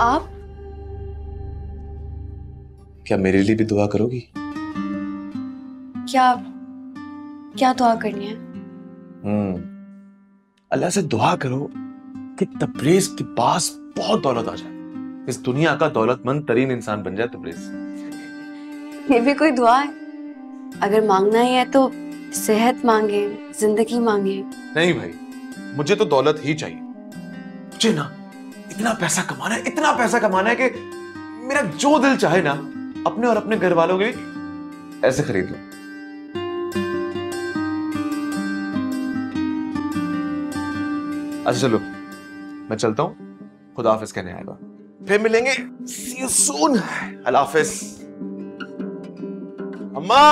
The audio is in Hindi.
आप? क्या मेरे लिए भी दुआ करोगी? क्या क्या दुआ करनी है? हम्म। अल्लाह से दुआ करो कि तबरेज के पास बहुत दौलत आ जाए। इस दुनिया का दौलतमंद तरीन इंसान बन जाए तबरेज। ये भी कोई दुआ है? अगर मांगना ही है तो सेहत मांगे ज़िंदगी मांगे। नहीं भाई मुझे तो दौलत ही चाहिए। मुझे ना इतना पैसा कमाना है, इतना पैसा कमाना है कि मेरा जो दिल चाहे ना, अपने और अपने घर वालों के लिए ऐसे खरीद लो। अच्छा चलो, मैं चलता हूँ, खुदा हाफिज कहने आएगा। फिर मिलेंगे सी यू सून अल्लाह हाफिज। अम्मा!